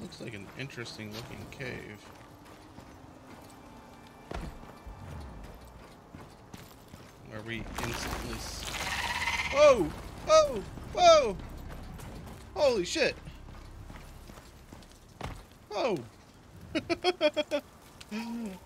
Looks like an interesting looking cave. Where we instantly... Whoa! Whoa! Whoa! Holy shit! Oh!